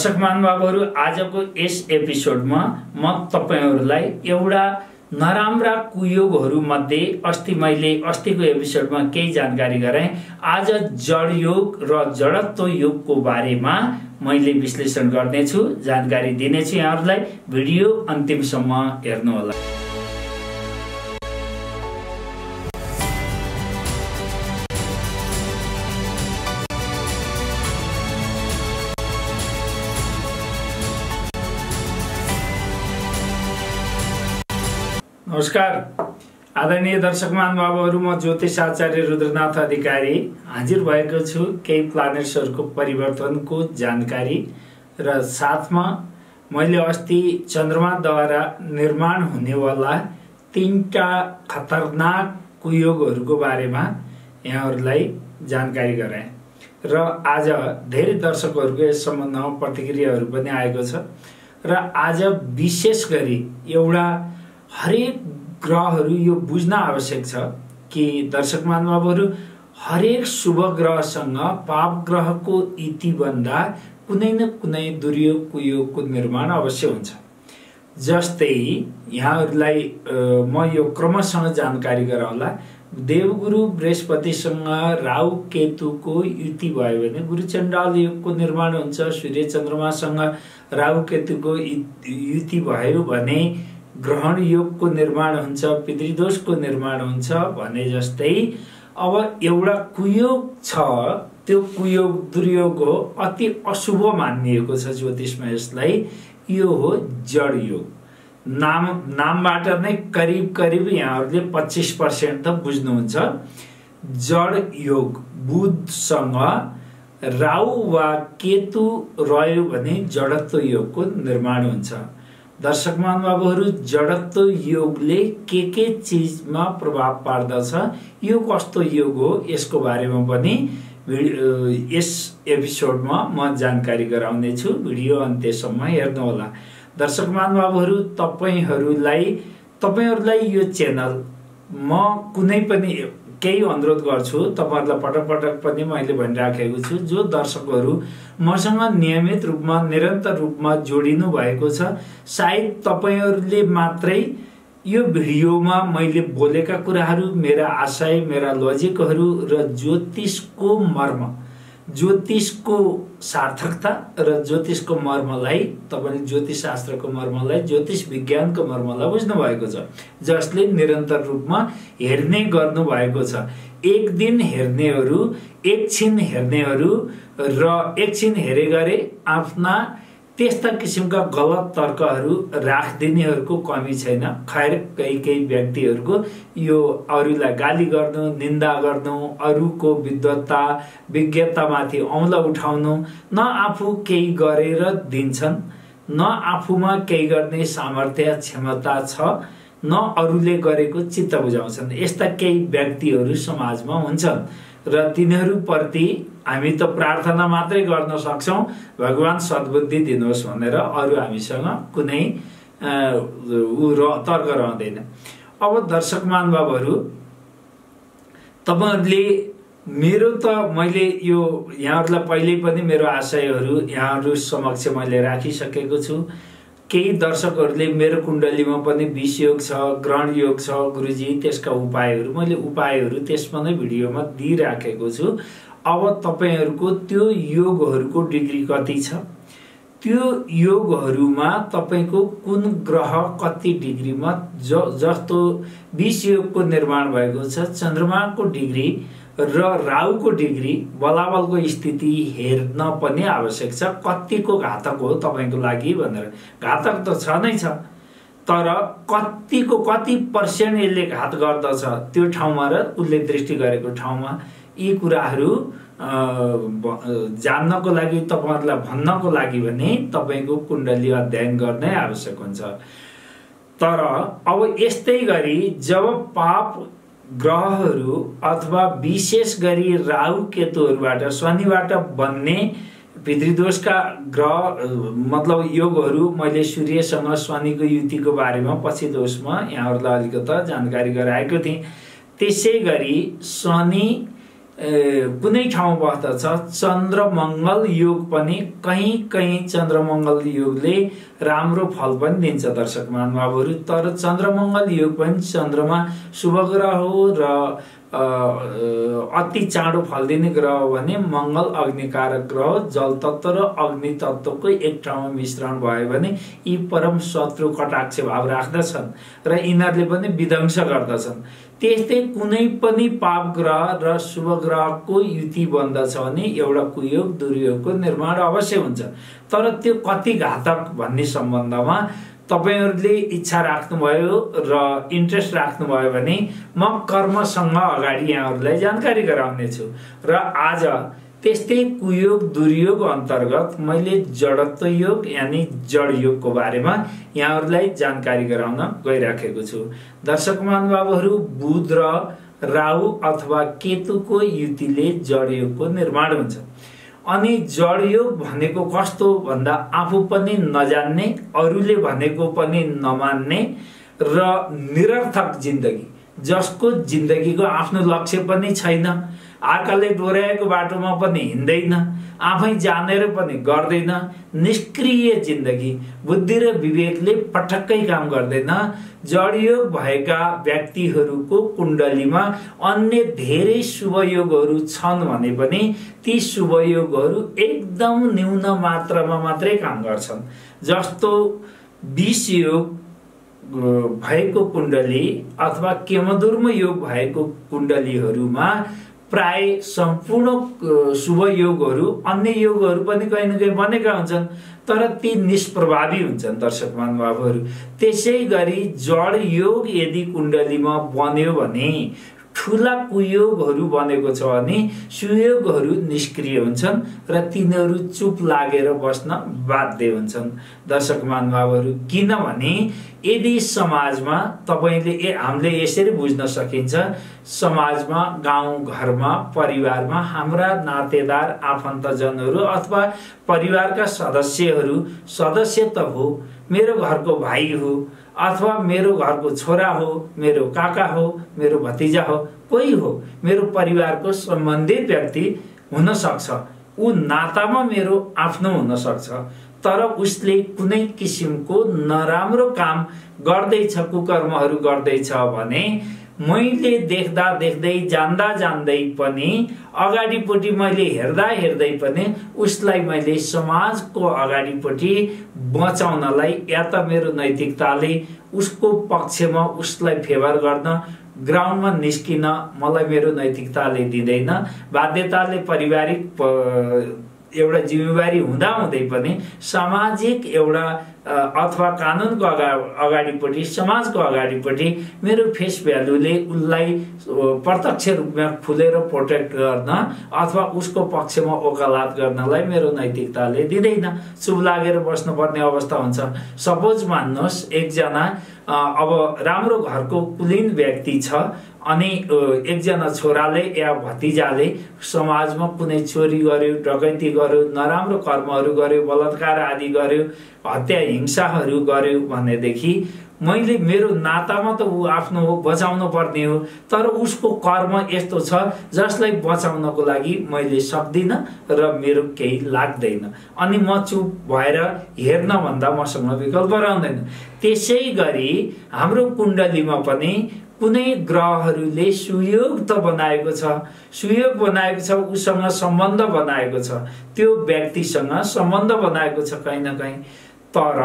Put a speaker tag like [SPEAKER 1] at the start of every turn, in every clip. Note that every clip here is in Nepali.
[SPEAKER 1] दर्शक महानुभावहरू आजको यस एपिसोडमा म तपाईँहरूलाई एउटा नराम्रा कुयोगहरू मध्ये अस्ति मैले अस्तिको एपिसोडमा केही जानकारी गराएँ। आज जडयोग र जडत्व योगको बारेमा मैले विश्लेषण गर्नेछु जानकारी दिनेछु यहाँहरूलाई। भिडियो अन्तिमसम्म हेर्नुहोला। नमस्कार। आदरणीय दर्शक महानुभावहरू म ज्योतिष आचार्य रुद्रनाथ अधिकारी हाजिर भएको छु केही प्लानेट्सहरूको परिवर्तनको जानकारी र साथमा मैले अस्ति चन्द्रमाद्वारा निर्माण हुनेवाला तिनवटा खतरनाक कुयोगहरूको बारेमा यहाँहरूलाई जानकारी गराएँ र आज धेरै दर्शकहरूको यस सम्बन्धमा प्रतिक्रियाहरू पनि आएको छ र आज विशेष गरी एउटा हरेक ग्रहहरू यो बुझ्न आवश्यक छ कि दर्शक महानुभावहरू हरेक शुभ ग्रहसँग पाप ग्रहको इतिभन्दा कुनै न कुनै दुर्योग कुयोगको निर्माण अवश्य हुन्छ। जस्तै यहाँहरूलाई म यो क्रमशः जानकारी गराउँला देवगुरु बृहस्पतिसँग राहु केतुको युति भयो भने गुरुचण्डाल योगको निर्माण हुन्छ सूर्य चन्द्रमासँग राहु केतुको युति भयो भने ग्रहण योगको निर्माण हुन्छ पितृदोषको निर्माण हुन्छ भने जस्तै अब एउटा कुयोग छ त्यो कुयोग दुर्योग हो अति अशुभ मानिएको छ ज्योतिषमा यसलाई। यो हो जड योग। नाम नामबाट नै करिब करिब यहाँहरूले पच्चिस पर्सेन्ट त बुझ्नुहुन्छ। जड योग बुधसँग राहु वा केतु रह्यो भने जडत्व योगको निर्माण हुन्छ। दर्शक महानुभावहरू जडत्व योगले के के चिजमा प्रभाव पार्दछ? यो कस्तो योग हो? यसको बारेमा पनि यस एपिसोडमा म जानकारी गराउनेछु। भिडियो अन्त्यसम्म हेर्नुहोला। दर्शक महानुभावहरू तपाईँहरूलाई तपाईँहरूलाई यो च्यानल म कुनै पनि केही अनुरोध गर्छु तपाईँहरूलाई पटक पटक पनि मैले भनिराखेको छु जो दर्शकहरू मसँग नियमित रूपमा निरन्तर रूपमा जोडिनु भएको छ सायद तपाईँहरूले मात्रै यो भिडियोमा मैले बोलेका कुराहरू मेरा आशय मेरा लजिकहरू र ज्योतिषको मर्म ज्योतिषको सार्थकता र ज्योतिषको मर्मलाई तपाईँले ज्योतिष शास्त्रको मर्मलाई ज्योतिष विज्ञानको मर्मलाई बुझ्नु भएको छ। जसले निरन्तर रूपमा हेर्ने गर्नु भएको छ। एक दिन हेर्नेहरू एकछिन हेर्नेहरू र एकछिन हेरे गरे आफ्ना त्यस्ता किसिमका गलत तर्कहरू राखिदिनेहरूको कमी छैन। खैर केही केही व्यक्तिहरूको यो अरूलाई गाली गर्नु निन्दा गर्नु अरूको विद्वत्ता विज्ञतामाथि औँला उठाउनु न आफू केही गरेर दिन्छन् न आफूमा केही गर्ने सामर्थ्य क्षमता छ न अरूले गरेको चित्त बुझाउँछन्। यस्ता केही व्यक्तिहरू समाजमा हुन्छन्। र तिनीहरूप्रति हामी त प्रार्थना मात्रै गर्न सक्छौँ। भगवान् सद्बुद्धि दिनुहोस् भनेर अरू हामीसँग कुनै ऊ र तर्क रहँदैन। अब दर्शक महानुभावहरू तपाईँहरूले मेरो त मैले यो यहाँहरूलाई पहिल्यै पनि मेरो आशयहरू यहाँहरू समक्ष मैले राखिसकेको छु। केही दर्शकहरूले मेरो कुण्डलीमा पनि विष योग छ ग्रहण योग छ गुरुजी त्यसका उपायहरू मैले उपायहरू त्यसमा नै भिडियोमा दिइराखेको छु। अब तपाईँहरूको त्यो योगहरूको डिग्री कति छ? त्यो योगहरूमा तपाईँको कुन ग्रह कति डिग्रीमा ज जस्तो विष योगको निर्माण भएको छ चन्द्रमाको डिग्री र राहुको डिग्री बलाबलको स्थिति हेर्न पनि आवश्यक छ। कतिको घातक हो तपाईँको लागि भनेर। घातक त छ नै छ तर कतिको कति पर्सेन्ट यसले घात गर्दछ त्यो ठाउँमा र उसले दृष्टि गरेको ठाउँमा यी कुराहरू जान्नको लागि तपाईँहरूलाई भन्नको लागि भने तपाईँको कुण्डली अध्ययन गर्नै आवश्यक हुन्छ। तर अब यस्तै गरी जब पाप ग्रहहरू अथवा विशेष गरी राहु केतुहरूबाट शनिबाट बन्ने पितृदोषका ग्रह मतलब योगहरू मैले सूर्यसँग शनिको युतिको बारेमा पछि दोषमा यहाँहरूलाई अलिकता जानकारी गराएको थिएँ। त्यसै गरी शनि कुनै ठाउँ बस्दछ चन्द्र मङ्गल योग पनि कहीँ कहीँ चन्द्र मङ्गल योगले राम्रो फल पनि दिन्छ दर्शक महानुभावहरू तर चन्द्र मङ्गल योग पनि चन्द्रमा शुभ ग्रह हो र अति चाँडो फल दिने ग्रह भने मङ्गल अग्निकारक ग्रह जल तत्व र अग्नि तत्त्वको एक ठाउँमा मिश्रण भयो भने यी परम शत्रु कटाक्ष भाव राख्दछन् र यिनीहरूले पनि विध्वंस गर्दछन्। त्यस्तै कुनै पनि पाप ग्रह र शुभ ग्रहको युति बन्दछ भने एउटा कुयोग दुर्योगको निर्माण अवश्य हुन्छ। तर त्यो कति घातक भन्ने सम्बन्धमा तपाईँहरूले इच्छा राख्नुभयो र इन्ट्रेस्ट राख्नुभयो भने म कर्मसँग अगाडि यहाँहरूलाई जानकारी गराउनेछु। र आज त्यस्तै कुयोग दुर्योग अन्तर्गत मैले जडत्व योग यानि जड योगको बारेमा यहाँहरूलाई जानकारी गराउन गइराखेको छु। दर्शक महानुभावहरू बुध र राहु अथवा केतुको युतिले जड योगको निर्माण हुन्छ। अनि जडयोग भनेको कस्तो भन्दा आफू पनि नजान्ने अरूले भनेको पनि नमान्ने र निरर्थक जिन्दगी जसको जिन्दगीको आफ्नो लक्ष्य पनि छैन। अर्काले डोर्याएको बाटोमा पनि हिँड्दैन आफै जानेर पनि गर्दैन निष्क्रिय जिन्दगी बुद्धि र विवेकले पटक्कै काम गर्दैन। जडयोग भएका व्यक्तिहरूको कुण्डलीमा अन्य धेरै शुभयोगहरू छन् भने पनि ती शुभयोगहरू एकदम न्यून मात्रामा मात्रै काम गर्छन्। जस्तो विष योग भएको कुण्डली अथवा केमदुर्म योग भएको कुण्डलीहरूमा प्राय सम्पूर्ण शुभ योगहरू अन्य योगहरू पनि कहीँ न कहीँ बनेका हुन्छन् तर ती निष्प्रभावी हुन्छन् दर्शक महानुभावहरू। त्यसै गरी जड योग यदि कुण्डलीमा बन्यो भने ठुला कुयोगहरू बनेको छ भने सुयोगहरू निष्क्रिय हुन्छन् र तिनीहरू चुप लागेर बस्न बाध्य हुन्छन्। दर्शक महानुभावहरू किनभने यदि समाजमा तपाईँले ए हामीले यसरी बुझ्न सकिन्छ समाजमा गाउँ घरमा परिवारमा हाम्रा नातेदार आफन्तजनहरू अथवा परिवारका सदस्यहरू सदस्य त हो मेरो घरको भाइ हो अथवा मेरो घरको छोरा हो मेरो काका हो मेरो भतिजा हो कोही हो मेरो परिवारको सम्बन्धित व्यक्ति हुन सक्छ ऊ नातामा मेरो आफ्नो हुन सक्छ तर उसले कुनै किसिमको नराम्रो काम गर्दैछ कुकर्महरू गर्दैछ भने मैले देख्दा देख्दै जान्दा जान्दै पनि अगाडिपट्टि मैले हेर्दा हेर्दै पनि उसलाई मैले समाजको अगाडिपट्टि बचाउनलाई या त मेरो नैतिकताले उसको पक्षमा उसलाई फेभर गर्न ग्राउन्डमा निस्किन मलाई मेरो नैतिकताले दिँदैन। बाध्यताले पारिवारिक एउटा जिम्मेवारी हुँदाहुँदै पनि सामाजिक एउटा अथवा कानुनको अगा अगाडिपट्टि समाजको अगाडिपट्टि मेरो फेस भ्यालुले उसलाई प्रत्यक्ष रूपमा खुलेर प्रोटेक्ट गर्न अथवा उसको पक्षमा ओकालात गर्नलाई मेरो नैतिकताले दिँदैन। चुप लागेर बस्नुपर्ने अवस्था हुन्छ। सपोज मान्नुहोस् एकजना अब राम्रो घरको कुलिन व्यक्ति छ अनि एकजना छोराले या भतिजाले समाजमा कुनै चोरी गर्यो डकैती गर्यो नराम्रो कर्महरू गर्यो बलात्कार आदि गर्यो हत्या हिंसाहरू गर्यो भनेदेखि मैले मेरो नातामा त ऊ आफ्नो हो बचाउनु पर्ने हो तर उसको कर्म यस्तो छ जसलाई बचाउनको लागि मैले सक्दिनँ र मेरो केही लाग्दैन। अनि म चुप भएर हेर्न भन्दा मसँग विकल्प रहँदैन। त्यसै गरी हाम्रो कुण्डलीमा पनि कुनै ग्रहहरूले सुयोग त बनाएको छ। सुयोग बनाएको छ उसँग सम्बन्ध बनाएको छ। त्यो व्यक्तिसँग सम्बन्ध बनाएको छ कहीँ न कहीँ। तर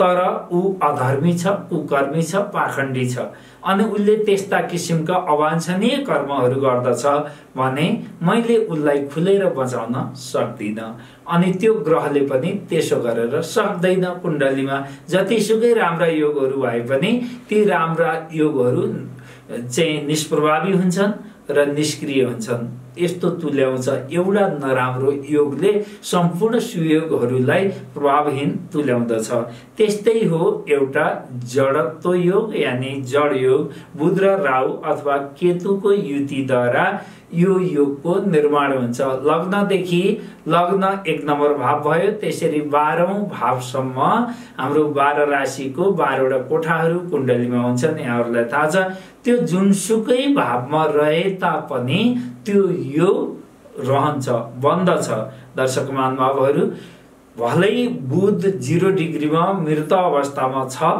[SPEAKER 1] तर ऊ अधर्मी छ कुकर्मी छ पाखण्डी छ। अनि उसले त्यस्ता किसिमका अवान्छनीय कर्महरू गर्दछ भने मैले उसलाई खुलेर बचाउन सक्दिनँ। अनि त्यो ग्रहले पनि त्यसो गरेर सक्दैन कुण्डलीमा। जतिसुकै राम्रा योगहरू भए पनि ती राम्रा योगहरू चाहिँ निष्प्रभावी हुन्छन् र निष्क्रिय हुन्छन्। यस्तो तुल्याउँछ एउटा नराम्रो योगले सम्पूर्ण सुयोगहरूलाई प्रभावहीन तुल्याउँदछ। त्यस्तै हो एउटा जडत्व योग यानि जड योग। बुध र राहु अथवा केतुको युतिद्वारा यो योगको निर्माण हुन्छ। लग्नदेखि लग्न एक नम्बर भाव भयो। त्यसरी बाह्रौँ भावसम्म हाम्रो बाह्र राशिको बाह्रवटा कोठाहरू कुण्डलीमा हुन्छन्। यहाँहरूलाई थाहा छ। त्यो जुनसुकै भावमा रहे तापनि त्यो योग रहन्छ बन्द छ। दर्शक महानुभावहरू भलै बुध जिरो डिग्रीमा मृत अवस्थामा छ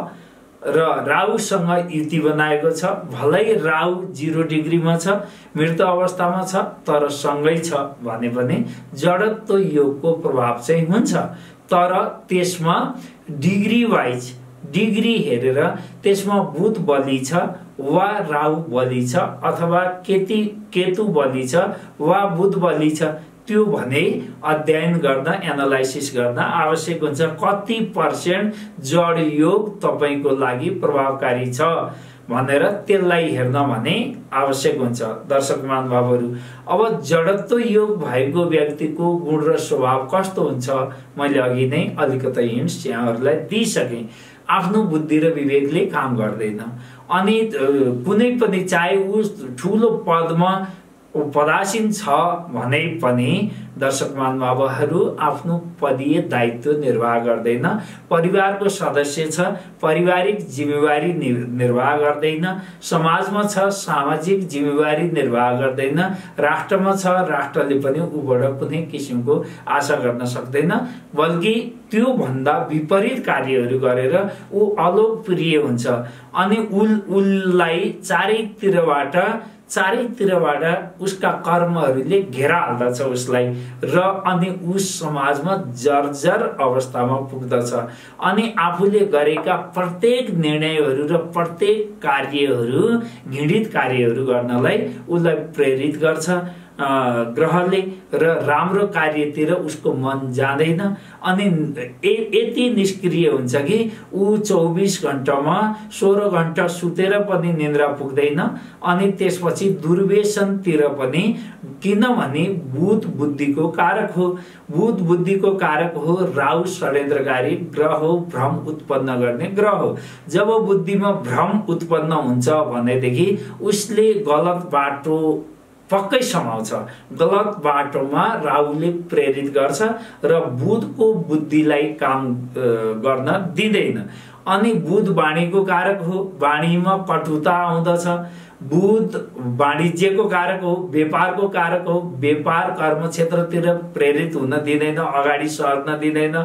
[SPEAKER 1] र राहुसँग युति बनाएको छ भलै राहु जिरो डिग्रीमा छ मृत अवस्थामा छ तर सँगै छ भने पनि जडत्व योगको प्रभाव चाहिँ हुन्छ। तर त्यसमा डिग्री वाइज डिग्री हेरेर त्यसमा बुध बलि छ वा राहु बलि छ अथवा केती केतु बलि छ वा बुध बलि छ त्यो भने अध्ययन गर्न एनालाइसिस गर्न आवश्यक हुन्छ। कति पर्सेन्ट जड योग तपाईँको लागि प्रभावकारी छ भनेर त्यसलाई हेर्न भने आवश्यक हुन्छ। दर्शक महानुभावहरू अब जडत्व योग भएको व्यक्तिको गुण र स्वभाव कस्तो हुन्छ? मैले अघि नै अलिकति हिन्ट्स यहाँहरूलाई दिइसकेँ। आफ्नो बुद्धि र विवेकले काम गर्दैन। अनि कुनै पनि चाहे ऊ ठुलो पदमा पदासीन छ भने पनि दर्शक महानुभावहरू आफ्नो पदीय दायित्व निर्वाह गर्दैन। परिवारको सदस्य छ पारिवारिक जिम्मेवारी निर्वाह गर्दैन। समाजमा छ सामाजिक जिम्मेवारी निर्वाह गर्दैन। राष्ट्रमा छ राष्ट्रले पनि ऊबाट कुनै किसिमको आशा गर्न सक्दैन। बल्कि त्योभन्दा विपरीत कार्यहरू गरेर ऊ अलोकप्रिय हुन्छ अनि उल उसलाई चारैतिरबाट चारैतिरबाट उसका कर्महरूले घेरा हाल्दछ उसलाई र अनि उस समाजमा जर्जर अवस्थामा पुग्दछ। अनि आफूले गरेका प्रत्येक निर्णयहरू र प्रत्येक कार्यहरू घृणित कार्यहरू गर्नलाई उसलाई प्रेरित गर्छ। ग्रहले र राम्रो कार्यतिर उसको मन जाँदैन। अनि यति निष्क्रिय हुन्छ कि ऊ चौबिस घन्टामा सोह्र घन्टा सुतेर पनि निन्द्रा पुग्दैन। अनि त्यसपछि दुर्वेशनतिर पनि किनभने बुध बुद्धिको कारक हो। बुध बुद्धिको कारक हो राहु षड्यन्त्रकारी ग्रह हो भ्रम उत्पन्न गर्ने ग्रह हो। जब बुद्धिमा भ्रम उत्पन्न हुन्छ भनेदेखि उसले गलत बाटो पक्कै समाउँछ। गलत बाटोमा राहुले प्रेरित गर्छ र बुधको बुद्धिलाई काम गर्न दिँदैन। अनि बुध वाणीको कारक हो। वाणीमा कटुता आउँदछ। बुध वाणिज्यको कारक हो। व्यापारको कारक हो। व्यापार कर्म क्षेत्रतिर प्रेरित हुन दिँदैन अगाडि सर्न दिँदैन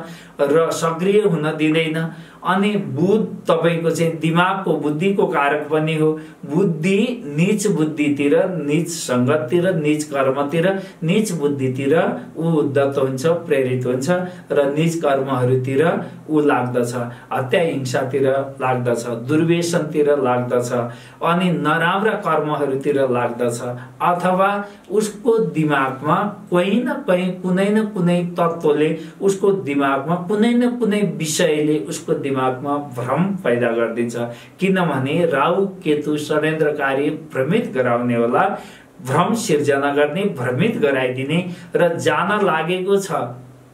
[SPEAKER 1] र सक्रिय हुन दिँदैन। अनि बुध तपाईँको चाहिँ दिमागको बुद्धिको कारक पनि हो। बुद्धि निच बुद्धितिर निच सङ्गततिर निच कर्मतिर निच बुद्धितिर ऊ उद्धत हुन्छ प्रेरित हुन्छ र निज कर्महरूतिर ऊ लाग्दछ हत्या हिंसातिर लाग्दछ दुर्वेशनतिर लाग्दछ अनि नराम्रा कर्महरूतिर लाग्दछ। अथवा उसको दिमागमा कहीँ न कहीँ कुनै न कुनै तत्त्वले उसको दिमागमा कुनै न कुनै विषयले उसको दिमागमा भ्रम पैदा गरिदिन्छ। किनभने राहु केतु षड्यन्त्रकारी भ्रमित गराउने होला। भ्रम सिर्जना गर्ने भ्रमित गराइदिने र जान लागेको छ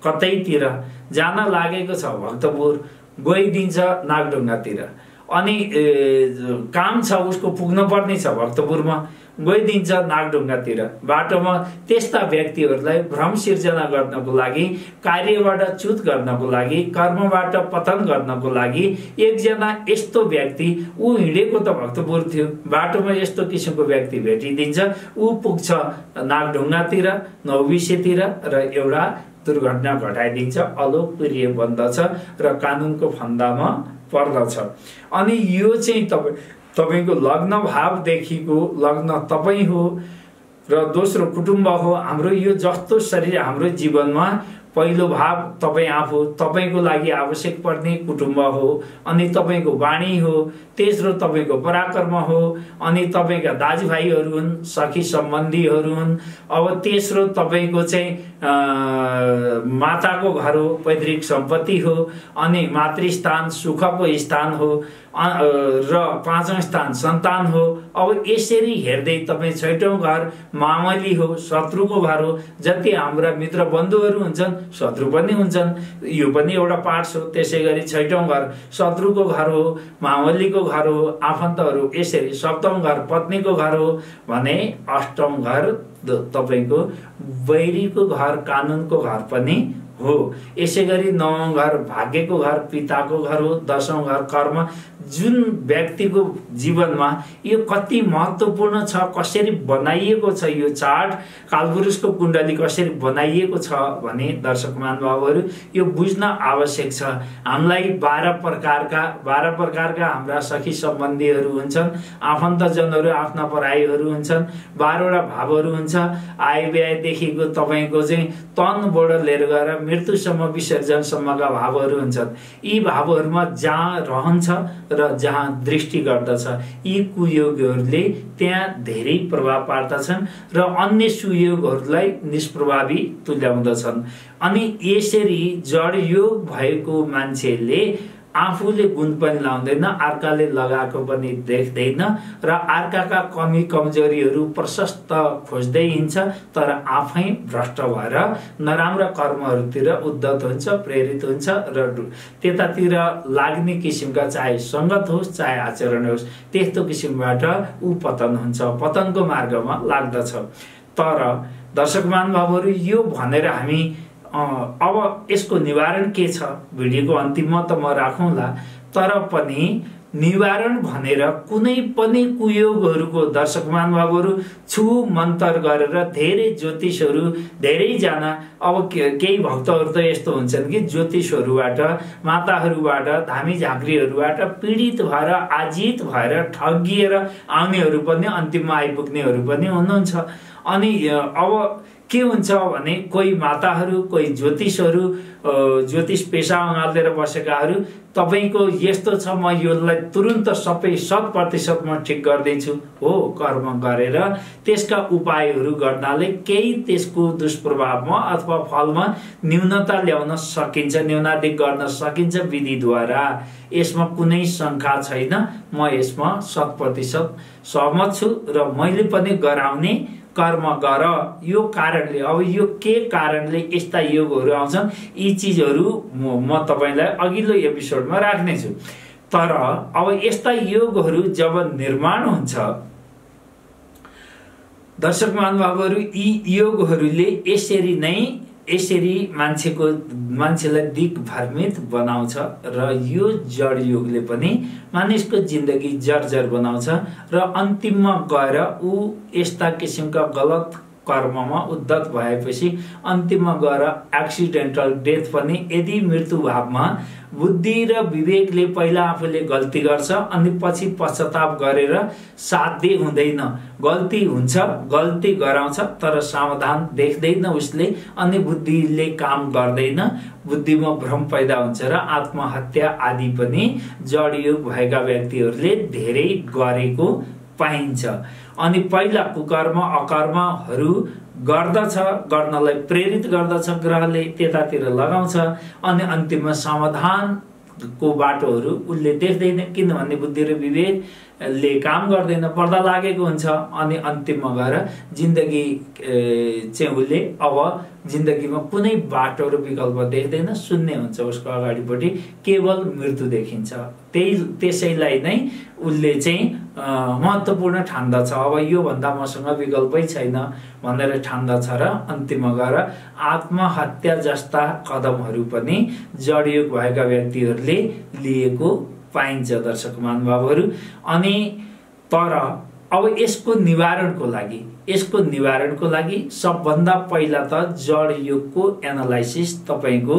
[SPEAKER 1] कतैतिर? जान लागेको छ भक्तपुर गइदिन्छ नागढुङ्गातिर अनि काम छ उसको पुग्न पर्ने छ भक्तपुरमा। गइदिन्छ नागढुङ्गातिर बाटोमा त्यस्ता व्यक्तिहरूलाई भ्रम सिर्जना गर्नको लागि कार्यबाट च्युत गर्नको लागि कर्मबाट पतन गर्नको लागि एकजना यस्तो व्यक्ति ऊ हिँडेको त भक्तपुर थियो। बाटोमा यस्तो किसिमको व्यक्ति भेटिदिन्छ। ऊ पुग्छ नागढुङ्गातिर नौबिसेतिर र एउटा दुर्घटना घटाइदिन्छ। अलोकप्रिय बन्दछ र कानुनको फन्दामा पर्दछ। अनि यो चाहिँ तपाईँ तपाईँको लग्न भावदेखिको लग्न तपाईँ हो र दोस्रो कुटुम्ब हो हाम्रो यो जस्तो शरीर हाम्रो जीवनमा पहिलो भाव तपाईँ आफू तपाईँको लागि आवश्यक पर्ने कुटुम्ब हो अनि तपाईँको वाणी हो तेस्रो तपाईँको पराक्रम हो अनि तपाईँका दाजुभाइहरू हुन् सखी सम्बन्धीहरू हुन् अब तेस्रो तपाईँको चाहिँ माताको घर हो पैतृक सम्पत्ति हो अनि मातृस्थान सुखको स्थान हो र पाँचौँ स्थान सन्तान हो अब यसरी हेर्दै तपाईँ छैटौँ घर मामली हो शत्रुको घर हो जति हाम्रा मित्र बन्धुहरू हुन्छन् शत्रु पनि हुन्छन्। यो पनि एउटा पार्ट हो त्यसै गरी छैटौँ घर शत्रुको घर हो मामलीको घर हो आफन्तहरू यसरी सप्तम घर पत्नीको घर हो भने अष्टम घर। तपाईँको बैरीको घर कानुनको घर पनि हो। यसै गरी नवौँ घर भाग्यको घर पिताको घर हो दसौँ घर कर्म। जुन व्यक्तिको जीवनमा यो कति महत्त्वपूर्ण छ कसरी बनाइएको छ यो चार्ट कालपुरुषको कुण्डली कसरी बनाइएको छ भने दर्शक महानुभावहरू यो बुझ्न आवश्यक छ। हामीलाई बाह्र प्रकारका बाह्र प्रकारका हाम्रा सखी सम्बन्धीहरू हुन्छन् आफन्तजनहरू आफ्ना पराईहरू हुन्छन् बाह्रवटा भावहरू हुन्छ। आय व्ययदेखिको तपाईँको चाहिँ तनबाट लिएर गएर मृत्युसम्म विसर्जनसम्मका भावहरू हुन्छन्। यी भावहरूमा जहाँ रहन्छ र जहाँ दृष्टि गर्दछ यी कुयोगहरूले त्यहाँ धेरै प्रभाव पार्दछन् र अन्य सुयोगहरूलाई निष्प्रभावी तुल्याउँदछन्। अनि यसरी जडयोग भएको मान्छेले आफूले गुण पनि लाउँदैन अर्काले लगाएको पनि देख्दैन र अर्काका कमी कमजोरीहरू प्रशस्त खोज्दै हिँड्छ तर आफै भ्रष्ट भएर नराम्रा कर्महरूतिर उद्धत हुन्छ प्रेरित हुन्छ र त्यतातिर लाग्ने किसिमका चाहे सङ्गत होस् चाहे आचरण होस् त्यस्तो किसिमबाट ऊ पतन हुन्छ पतनको मार्गमा लाग्दछ। तर दर्शक महानुभावहरू यो भनेर हामी अब यसको निवारण के छ? भिडियोको अन्तिममा त म राखौँला तर पनि निवारण भनेर कुनै पनि कुयोगहरूको दर्शक महानुभावहरू छु मन्तर गरेर धेरै ज्योतिषहरू धेरैजना अब केही भक्तहरू त यस्तो हुन्छन् कि ज्योतिषहरूबाट माताहरूबाट धामी झाँक्रीहरूबाट पीडित भएर आजित भएर ठगिएर आउनेहरू पनि अन्तिममा आइपुग्नेहरू पनि हुनुहुन्छ। अनि अब के हुन्छ भने कोही माताहरू कोही ज्योतिषहरू ज्योतिष पेसा अँगालेर बसेकाहरू तपाईँको यस्तो छ म योलाई तुरुन्त सबै शत प्रतिशत म ठिक गरिदिन्छु हो कर्म गरेर त्यसका उपायहरू गर्नाले केही त्यसको दुष्प्रभावमा अथवा फलमा न्यूनता ल्याउन सकिन्छ न्यूनाधिक गर्न सकिन्छ विधिद्वारा। यसमा कुनै शङ्का छैन म यसमा शत प्रतिशत सहमत छु र मैले पनि गराउने कर्म गर यो कारणले अब यो के कारणले यस्ता योगहरू आउँछन् यी चिजहरू म तपाईँलाई अघिल्लो एपिसोडमा राख्नेछु। तर अब यस्ता योगहरू जब निर्माण हुन्छ दर्शक महानुभावहरू यी योगहरूले यसरी नै यसरी मान्छेको मान्छेलाई दिग भ्रमित बनाउँछ र यो जड योगले पनि मानिसको जिन्दगी जर्जर बनाउँछ र अन्तिममा गएर ऊ यस्ता किसिमका गलत कर्ममा उद्धत भएपछि अन्तिममा गएर एक्सिडेन्टल डेथ पनि यदि मृत्युभावमा बुद्धि र विवेकले पहिला आफूले गल्ती गर्छ अनि पछि पश्चाताप गरेर साध्य हुँदैन। गल्ती हुन्छ गल्ती गराउँछ तर समाधान देख्दैन उसले अनि बुद्धिले काम गर्दैन। बुद्धिमा भ्रम पैदा हुन्छ र आत्महत्या आदि पनि जडयोग भएका व्यक्तिहरूले धेरै गरेको पाइन्छ। अनि पहिला कुकर्म अकर्महरू गर्दछ गर्नलाई प्रेरित गर्दछ ग्रहले त्यतातिर लगाउँछ अनि अन्तिममा समाधानको बाटोहरू उसले देख्दैन। किनभने बुद्धि र विवेकले काम गर्दैन पर्दा लागेको हुन्छ। अनि अन्तिममा गएर जिन्दगी चाहिँ उसले अब जिन्दगीमा कुनै बाटो र विकल्प देख्दैन शून्य हुन्छ उसको अगाडिपट्टि। केवल मृत्यु देखिन्छ। त्यही त्यसैलाई नै उसले चाहिँ महत्त्वपूर्ण ठान्दछ अब योभन्दा मसँग विकल्पै छैन भनेर ठान्दछ र अन्तिममा गएर आत्महत्या जस्ता कदमहरू पनि जडियोग भएका व्यक्तिहरूले लिएको पाइन्छ दर्शक महानुभावहरू। अनि तर अब यसको निवारणको लागि यसको निवारणको लागि सबभन्दा पहिला त जड योगको एनालाइसिस तपाईँको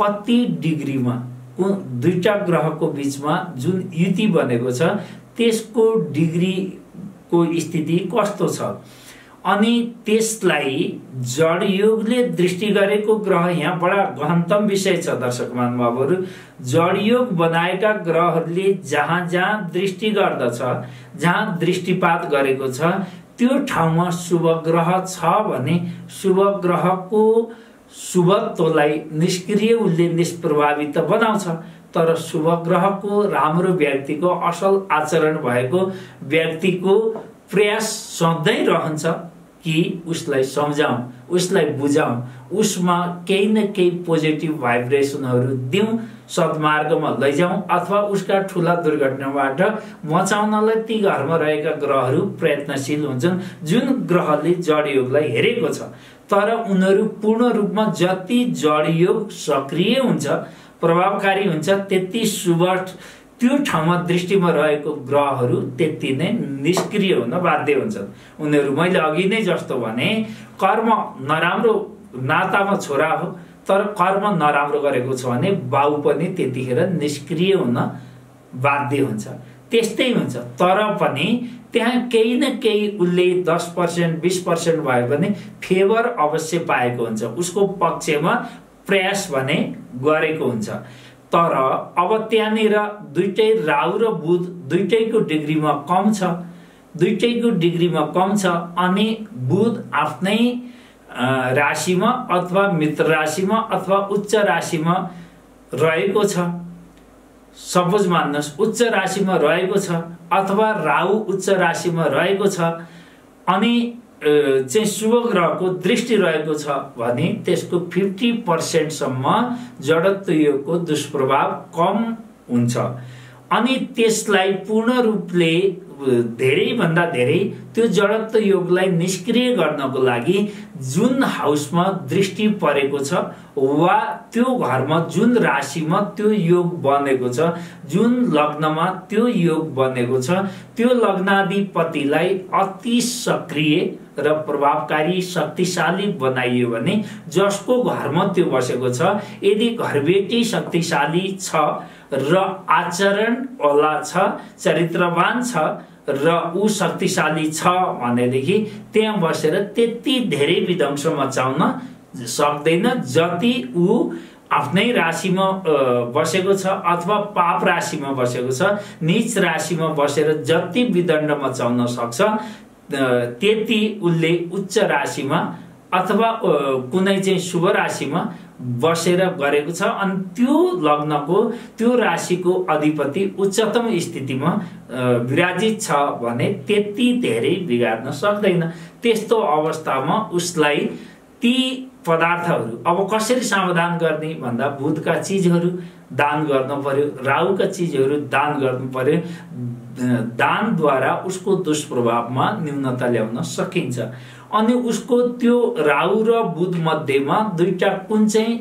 [SPEAKER 1] कति डिग्रीमा दुईटा ग्रहको बिचमा जुन युति बनेको छ त्यसको डिग्रीको स्थिति कस्तो छ? अनि त्यसलाई जडयोगले दृष्टि गरेको ग्रह यहाँ बडा गहनतम विषय छ दर्शक महानुभावहरू। जडयोग बनाएका ग्रहहरूले जहाँ जहाँ दृष्टि गर्दछ जहाँ दृष्टिपात गरेको छ त्यो ठाउँमा शुभ ग्रह छ भने शुभ ग्रहको शुभत्वलाई निष्क्रिय उसले निष्प्रभावित बनाउँछ। तर शुभ ग्रहको राम्रो व्यक्तिको असल आचरण भएको व्यक्तिको प्रयास सधैँ रहन्छ। कि उसलाई सम्झाउँ उसलाई बुझाउँ उसमा केही न केही पोजिटिभ भाइब्रेसनहरू दिउँ सद्मार्गमा लैजाउँ अथवा उसका ठुला दुर्घटनाबाट बचाउनलाई ती घरमा रहेका ग्रहहरू प्रयत्नशील हुन्छन् जुन ग्रहले जडयोगलाई हेरेको छ। तर उनीहरू पूर्ण रूपमा जति जडयोग सक्रिय हुन्छ प्रभावकारी हुन्छ त्यति शुभ त्यो ठाउँमा दृष्टिमा रहेको ग्रहहरू त्यति नै निष्क्रिय हुन बाध्य हुन्छन्। उनीहरू मैले अघि नै जस्तो भने कर्म नराम्रो नातामा छोरा हो तर कर्म नराम्रो गरेको छ भने बाउ पनि त्यतिखेर निष्क्रिय हुन बाध्य हुन्छ। त्यस्तै हुन्छ। तर पनि त्यहाँ केही न केही उसले दस पर्सेन्ट बिस पर्सेन्ट भयो भने फेभर अवश्य पाएको हुन्छ। उसको पक्षमा प्रयास भने गरेको हुन्छ। तर अब त्यहाँनिर दुइटै राहु र बुध दुइटैको डिग्रीमा कम छ। दुइटैको डिग्रीमा कम छ अनि बुध आफ्नै राशिमा अथवा मित्र राशिमा अथवा उच्च राशिमा रहेको छ। सपोज मान्नुहोस् उच्च राशिमा रहेको छ अथवा राहु उच्च राशिमा रहेको छ अनि चाहिँ शुभ ग्रहको दृष्टि रहेको छ भने त्यसको फिफ्टी पर्सेन्टसम्म जडत्व योगको दुष्प्रभाव कम हुन्छ। अनि त्यसलाई पूर्ण रूपले धेरैभन्दा धेरै त्यो जडत्व योगलाई निष्क्रिय गर्नको लागि जुन हाउसमा दृष्टि परेको छ वा त्यो घरमा जुन राशिमा त्यो योग बनेको छ जुन लग्नमा त्यो योग बनेको छ त्यो लग्नाधिपतिलाई अति सक्रिय र प्रभावकारी शक्तिशाली बनाइयो भने जसको घरमा त्यो बसेको छ यदि घरबेटी शक्तिशाली छ र आचरण वाला छ चरित्रवान छ र ऊ शक्तिशाली छ भनेदेखि त्यहाँ बसेर त्यति धेरै विध्वंस मचाउन सक्दैन। जति ऊ आफ्नै राशिमा बसेको छ अथवा पाप राशिमा बसेको छ निच राशिमा बसेर जति विदण्ड मचाउन सक्छ त्यति उसले उच्च राशिमा अथवा कुनै चाहिँ शुभ राशिमा बसेर गरेको छ। अनि त्यो लग्नको त्यो राशिको अधिपति उच्चतम स्थितिमा विराजित छ भने त्यति धेरै बिगार्न सक्दैन। त्यस्तो अवस्थामा उसलाई ती पदार्थहरू अब कसरी समाधान गर्ने भन्दा बुधका चिजहरू दान गर्नु पर्यो राहुका चिजहरू दान गर्नु पर्यो। दानद्वारा उसको दुष्प्रभावमा न्यूनता ल्याउन सकिन्छ। अनि उसको त्यो राहु र बुध मध्येमा दुईटा कुन चाहिँ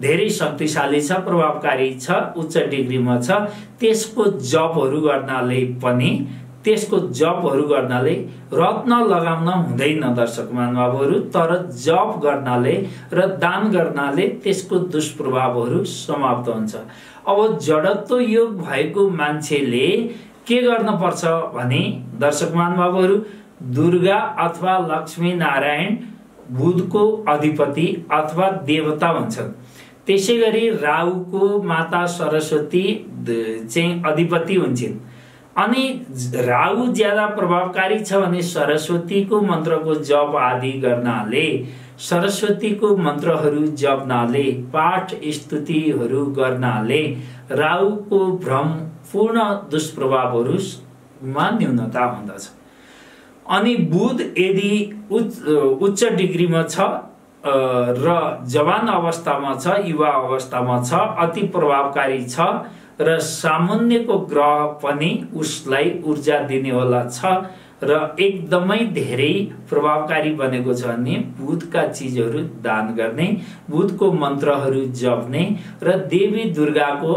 [SPEAKER 1] धेरै शक्तिशाली छ प्रभावकारी छ उच्च डिग्रीमा छ त्यसको जबहरू गर्नाले पनि त्यसको जबहरू गर्नाले रत्न लगाउन हुँदैन दर्शक महानुभावहरू तर जब गर्नाले र दान गर्नाले त्यसको दुष्प्रभावहरू समाप्त हुन्छ। अब जडत्व योग भएको मान्छेले के गर्न पर्छ भने दर्शक महानुभावहरू दुर्गा अथवा लक्ष्मी नारायण बुधको अधिपति अथवा देवता भन्छन्। त्यसै गरी राहुको माता सरस्वती चाहिँ अधिपति हुन्छन्। अनि राहु ज्यादा प्रभावकारी छ भने सरस्वतीको मन्त्रको जप आदि गर्नाले सरस्वतीको मन्त्रहरू जप्नाले पाठ स्तुतिहरू गर्नाले राहुको भ्रम पूर्ण दुष्प्रभावहरूमा न्यूनता हुँदछ। अनि बुध यदि उच्च डिग्रीमा छ र जवान अवस्थामा छ युवा अवस्थामा छ अति प्रभावकारी छ र सामान्यको ग्रह पनि उसलाई ऊर्जा दिनेवाला छ र एकदमै धेरै प्रभावकारी बनेको छ भने बुधका चिजहरू दान गर्ने बुधको मन्त्रहरू जप्ने र देवी दुर्गाको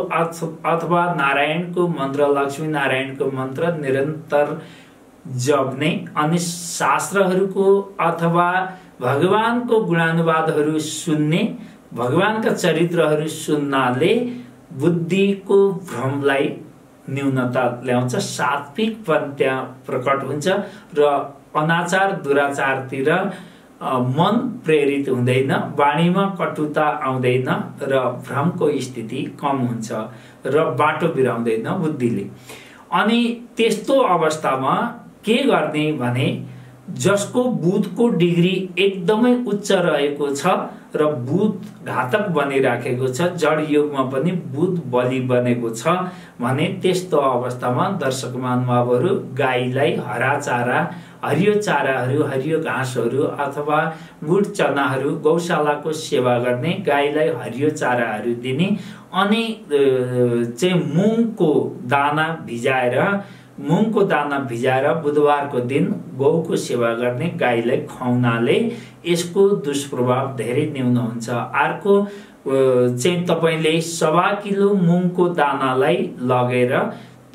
[SPEAKER 1] अथवा नारायणको मन्त्र लक्ष्मी नारायणको मन्त्र निरन्तर जप्ने अनि शास्त्रहरूको अथवा भगवानको गुणानुवादहरू सुन्ने भगवानका चरित्रहरू सुन्नाले बुद्धिको भ्रमलाई न्यूनता ल्याउँछ सात्विकपन त्यहाँ प्रकट हुन्छ र अनाचार दुराचारतिर मन प्रेरित हुँदैन वाणीमा कटुता आउँदैन र भ्रमको स्थिति कम हुन्छ र बाटो बिराउँदैन बुद्धिले। अनि त्यस्तो अवस्थामा के गर्ने भने जसको बुधको डिग्री एकदमै उच्च रहेको छ र बुध घातक बनिराखेको छ जड योगमा पनि बुध बलि बनेको छ भने त्यस्तो अवस्थामा दर्शक महानुभावहरू गाईलाई हरा चारा हरियो चाराहरू हरियो घाँसहरू अथवा गुड चनाहरू गौशालाको सेवा गर्ने गाईलाई हरियो चाराहरू दिने अनि चाहिँ मुङको दाना भिजाएर मुङको दाना भिजाएर बुधबारको दिन गौको सेवा गर्ने गाईलाई खुवाउनाले यसको दुष्प्रभाव धेरै न्यून हुन्छ अर्को चाहिँ तपाईँले सवा किलो मुङको दानालाई लगेर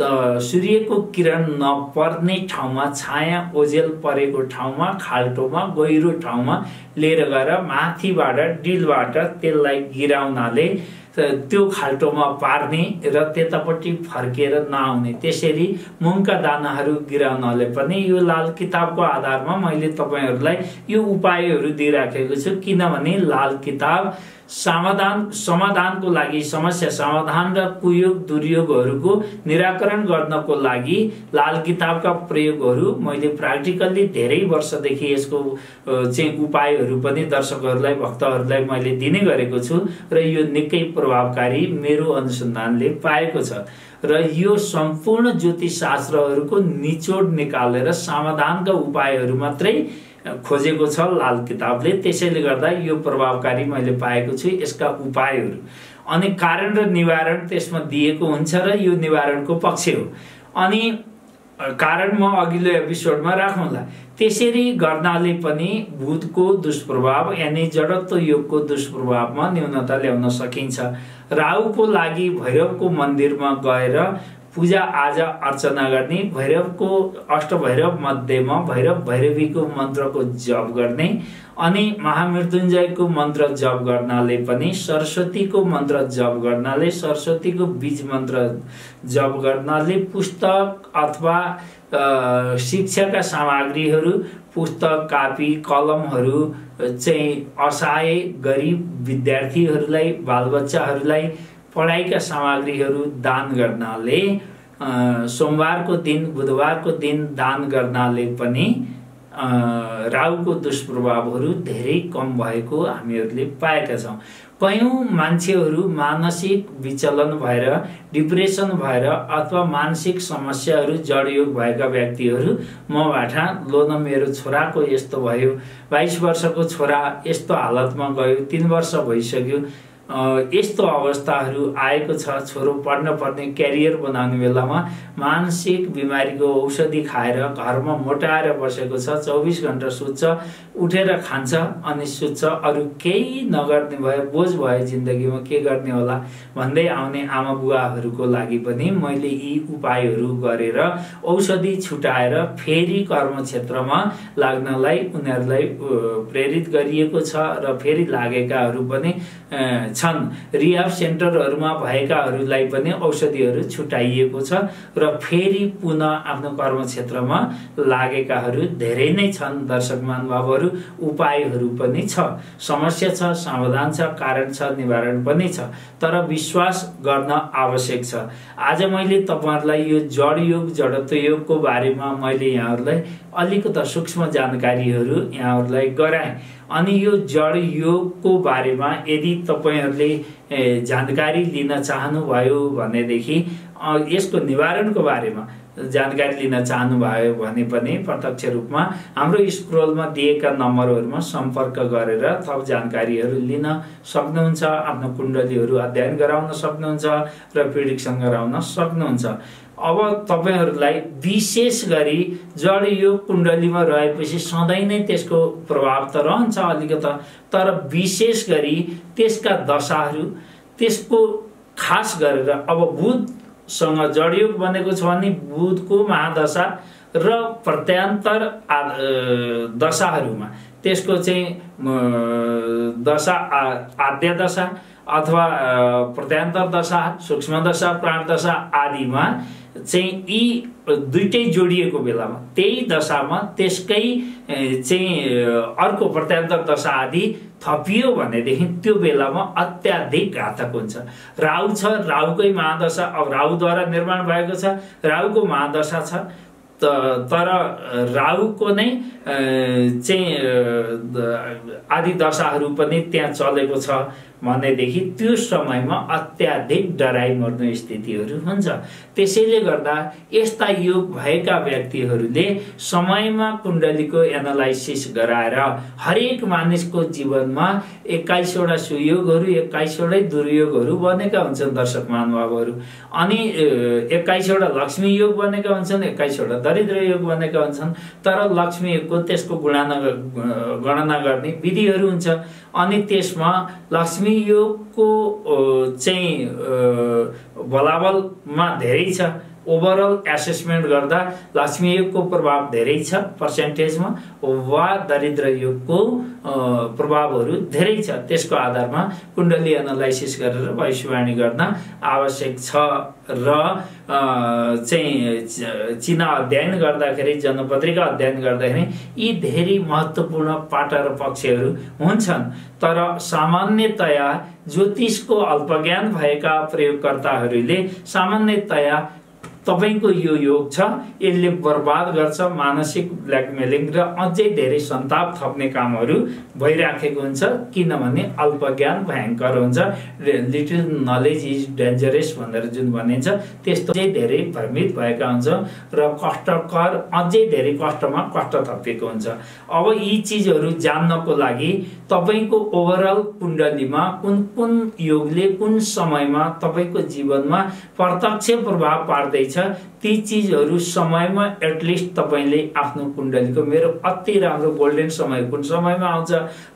[SPEAKER 1] सूर्यको किरण नपर्ने ठाउँमा छाया ओझेल परेको ठाउँमा खाल्टोमा गहिरो ठाउँमा लिएर गएर माथिबाट डिलबाट त्यसलाई गिराउनाले त्यो खाल्टोमा पार्ने र त्यतापट्टि फर्केर नआउने। त्यसरी मुङका दानाहरू गिराउनले पनि यो लाल किताबको आधारमा मैले तपाईँहरूलाई यो उपायहरू दिइराखेको छु। किनभने लाल किताब समाधान समाधानको लागि समस्या समाधान र कुयोग दुर्योगहरूको निराकरण गर्नको लागि लाल किताबका प्रयोगहरू मैले प्र्याक्टिकल्ली धेरै वर्षदेखि यसको चाहिँ उपायहरू पनि दर्शकहरूलाई भक्तहरूलाई मैले दिने गरेको छु र यो निकै प्रभावकारी मेरो अनुसन्धानले पाएको छ। र यो सम्पूर्ण ज्योतिष शास्त्रहरूको निचोड निकालेर समाधानका उपायहरू मात्रै खोजेको छ लाल किताबले। त्यसैले गर्दा यो प्रभावकारी मैले पाएको छु यसका उपायहरू। अनि कारण र निवारण त्यसमा दिएको हुन्छ र यो निवारणको पक्ष हो। अनि कारण म अघिल्लो एपिसोडमा राखौँला। त्यसरी गर्नाले पनि भूतको दुष्प्रभाव यानि जडत्व योगको दुष्प्रभावमा न्यूनता ल्याउन सकिन्छ। राहुको लागि भैरवको मन्दिरमा गएर पूजा आजा अर्चना गर्ने भैरवको अष्टभैरव मध्येमा भैरव भैरवीको मन्त्रको जप गर्ने अनि महामृत्युञ्जयको मन्त्र जप गर्नाले पनि सरस्वतीको मन्त्र जप गर्नाले सरस्वतीको बीज मन्त्र जप गर्नाले पुस्तक अथवा शिक्षाका सामग्रीहरू पुस्तक कापी कलमहरू चाहिँ असहाय गरिब विद्यार्थीहरूलाई बालबच्चाहरूलाई पढाइका सामग्रीहरू दान गर्नाले सोमबारको दिन बुधबारको दिन दान गर्नाले पनि राहुको दुष्प्रभावहरू धेरै कम भएको हामीहरूले पाएका छौँ। कयौँ मान्छेहरू मानसिक विचलन भएर डिप्रेसन भएर अथवा मानसिक समस्याहरू जडयोग भएका व्यक्तिहरू मबाट लो न मेरो छोराको यस्तो भयो बाइस वर्षको छोरा यस्तो हालतमा गयो तिन वर्ष भइसक्यो यस्तो अवस्थाहरू आएको छ छोरो पढ्न पर्ने क्यारियर बनाउने बेलामा मानसिक बिमारीको औषधि खाएर घरमा मोटाएर बसेको छ चौबिस घन्टा सुत्छ उठेर खान्छ अनि सुत्छ। अरू केही नगर्ने भयो बोझ भयो जिन्दगीमा के गर्ने होला भन्दै आउने आमा बुवाहरूको लागि पनि मैले यी उपायहरू गरेर औषधि छुटाएर फेरि कर्म क्षेत्रमा लाग्नलाई उनीहरूलाई प्रेरित गरिएको छ र फेरि लागेकाहरू पनि छन्। रिहाब सेन्टरहरूमा भएकाहरूलाई पनि औषधिहरू छुट्याइएको छ र फेरि पुनः आफ्नो कर्मक्षेत्रमा लागेकाहरू धेरै नै छन् दर्शक महानुभावहरू। उपायहरू पनि छ। समस्या छ समाधान छ कारण छ निवारण पनि छ। तर विश्वास गर्न आवश्यक छ। आज मैले तपाईँहरूलाई यो जड योग जडत्व बारेमा मैले यहाँहरूलाई अलिकता सूक्ष्म जानकारीहरू यहाँहरूलाई गराएँ। अनि यो जड योगको बारेमा यदि तपाईँहरूले जानकारी लिन चाहनुभयो भनेदेखि यसको निवारणको बारेमा जानकारी लिन चाहनुभयो भने पनि प्रत्यक्ष रूपमा हाम्रो स्क्रोलमा दिएका नम्बरहरूमा सम्पर्क गरेर थप जानकारीहरू लिन सक्नुहुन्छ आफ्नो कुण्डलीहरू अध्ययन गराउन सक्नुहुन्छ र प्रिडिक्सन गराउन सक्नुहुन्छ। अब तपाईँहरूलाई विशेष गरी जड यो कुण्डलीमा रहेपछि सधैँ नै त्यसको प्रभाव त रहन्छ अलिकता तर विशेष गरी त्यसका दशाहरू त्यसको खास गरेर अब बुधसँग जडयोग बनेको छ भने बुधको महादशा र प्रत्यान्तर दशाहरूमा। त्यसको चाहिँ दशा आद्य दशा अथवा प्रत्यान्तर दशा सूक्ष्म दशा प्राण दशा आदिमा चाहिँ यी दुइटै जोडिएको बेलामा त्यही दशामा त्यसकै चाहिँ अर्को प्रत्यान्तर दशा आदि थपियो भनेदेखि त्यो बेलामा अत्याधिक घातक हुन्छ। राहु छ राहुकै महादशा अब राहुद्वारा निर्माण भएको छ राहुको महादशा छ तर राहुको नै चाहिँ आदि दशाहरू पनि त्यहाँ चलेको छ भनेदेखि त्यो समयमा अत्याधिक डराइ मर्ने स्थितिहरू हुन्छ। त्यसैले गर्दा यस्ता योग भएका व्यक्तिहरूले समयमा कुण्डलीको एनालाइसिस गराएर हरेक मानिसको जीवनमा एक्काइसवटा सुयोगहरू एक्काइसवटै दुर्योगहरू बनेका हुन्छन् दर्शक महानुभावहरू। अनि एक्काइसवटा लक्ष्मी योग बनेका हुन्छन् एक्काइसवटा दरिद्र योग बनेका हुन्छन्। तर लक्ष्मी त्यसको गुणना गणना गर्ने विधिहरू हुन्छ। अनि त्यसमा लक्ष्मी योगको चाहिँ बलाबलमा धेरै छ। ओभरअल एसेसमेन्ट गर्दा लक्ष्मी योगको प्रभाव धेरै छ पर्सेन्टेजमा वा दरिद्र योगको प्रभावहरू धेरै छ। त्यसको आधारमा कुण्डली एनालाइसिस गरेर भविष्यवाणी गर्न आवश्यक छ र चाहिँ चिना अध्ययन गर्दाखेरि जनपत्रिका अध्ययन गर्दाखेरि यी धेरै महत्त्वपूर्ण पाटा र पक्षहरू हुन्छन्। तर सामान्यतया ज्योतिषको अल्पज्ञान भएका प्रयोगकर्ताहरूले सामान्यतया तपाईँको यो योग छ यसले बर्बाद गर्छ मानसिक ब्ल्याकमेलिङ र अझै धेरै सन्ताप थप्ने कामहरू भइराखेको हुन्छ किनभने अल्पज्ञान भयङ्कर हुन्छ लिटल नलेज इज डेन्जरस भनेर जुन भनिन्छ त्यस्तो चाहिँ धेरै भ्रमित भएका हुन्छ र कष्टकर अझै धेरै कष्टमा कष्ट थपिएको हुन्छ। अब यी चिजहरू जान्नको लागि तपाईँको ओभरअल कुण्डलीमा कुन कुन योगले कुन समयमा तपाईँको जीवनमा प्रत्यक्ष प्रभाव पार्दैछ छ। ती चिजहरू समयमा एटलिस्ट तपाईँले आफ्नो कुण्डलीको मेरो अति राम्रो गोल्डन समय कुन समयमा आउँछ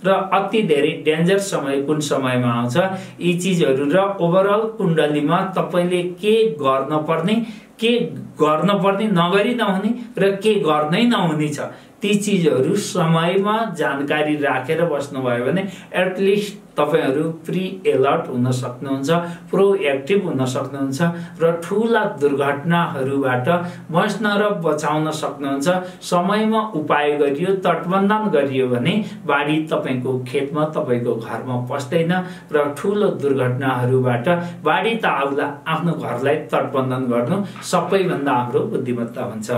[SPEAKER 1] र अति धेरै डेन्जर समय कुन समयमा आउँछ यी चिजहरू र ओभरअल कुण्डलीमा तपाईँले के गर्न पर्ने के गर्न पर्ने नगरी नहुने र के गर्नै नहुने छ ती चिजहरू समयमा जानकारी राखेर बस्नुभयो भने एटलिस्ट तपाईँहरू प्रि एलर्ट हुन सक्नुहुन्छ प्रोएक्टिभ हुन सक्नुहुन्छ र ठुला दुर्घटनाहरूबाट बच्न र बचाउन सक्नुहुन्छ। समयमा उपाय गरियो तटबन्धन गरियो भने बाढी तपाईँको खेतमा तपाईँको घरमा पस्दैन र ठुलो दुर्घटनाहरूबाट बाढी त आउला आफ्नो घरलाई तटबन्धन गर्नु सबैभन्दा हाम्रो बुद्धिमत्ता हुन्छ।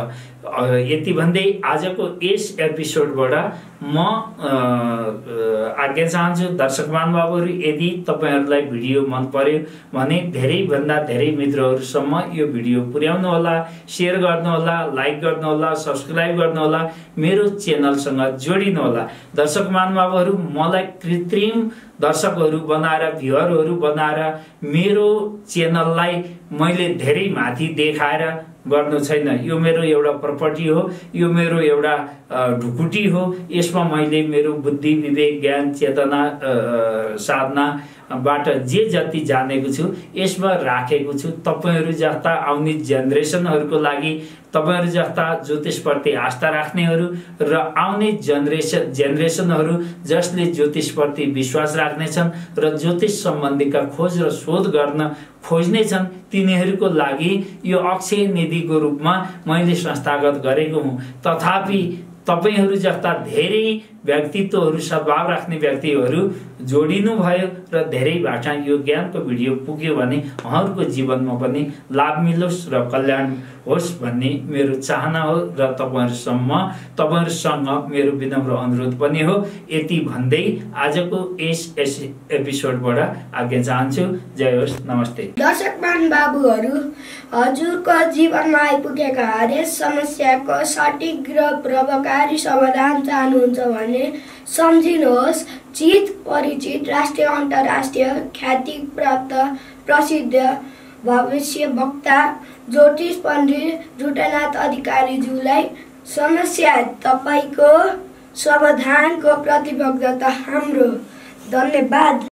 [SPEAKER 1] यति भन्दै आजको यस एपिसोडबाट म आज्ञा चाहन्छु दर्शक महानुभावहरू यदि तपाईँहरूलाई भिडियो मन पर्यो भने धेरैभन्दा धेरै मित्रहरूसम्म यो भिडियो पुर्याउनु होला सेयर गर्नुहोला लाइक गर्नुहोला सब्सक्राइब गर्नुहोला मेरो च्यानलसँग जोडिनु होला दर्शक महानुभावहरू मलाई कृत्रिम दर्शकहरू बनाएर भ्युवरहरू बनाएर मेरो च्यानललाई मैले धेरै माथि देखाएर गर्नु छैन। यो मेरो एउटा प्रपर्टी हो यो मेरो एउटा ढुकुटी हो। यसमा मैले मेरो बुद्धि विवेक ज्ञान चेतना साधना बाट जे जति जानेको छु यसमा राखेको छु। तपाईँहरू जस्ता आउने जेनेरेसनहरूको लागि तपाईँहरू जस्ता ज्योतिषप्रति आस्था राख्नेहरू र आउने जेनेरेसन जेनेरेसनहरू जसले ज्योतिषप्रति विश्वास राख्नेछन् र ज्योतिष सम्बन्धीका खोज र शोध गर्न खोज्नेछन् तिनीहरूको लागि यो अक्षय निधिको रूपमा मैले संस्थागत गरेको हुँ। तथापि तपाईँहरू जस्ता धेरै व्यक्तित्वहरू सद्भाव राख्ने व्यक्तिहरू जोडिनु भयो र धेरैबाट यो ज्ञानको भिडियो पुग्यो भने उहाँहरूको जीवनमा पनि लाभ मिलोस् र कल्याण होस् भन्ने मेरो चाहना हो र तपाईँहरूसम्म तपाईँहरूसँग मेरो विनम्र अनुरोध पनि हो। यति भन्दै आजको यस यस एपिसोडबाट आज्ञा चाहन्छु जय होस् नमस्ते।
[SPEAKER 2] दर्शक बाबुहरू हजुरको जीवनमा आइपुगेका हरेक समस्याको सठिक र प्रभावकारी समाधान चाहनुहुन्छ भने सम्झिनुहोस् चित परिचित राष्ट्रिय अन्तर्राष्ट्रिय ख्याति प्राप्त प्रसिद्ध भविष्य वक्ता ज्योतिष पण्डित जुटनाथ अधिकारीज्यूलाई समस्या तपाईँको समाधानको प्रतिबद्धता हाम्रो। धन्यवाद।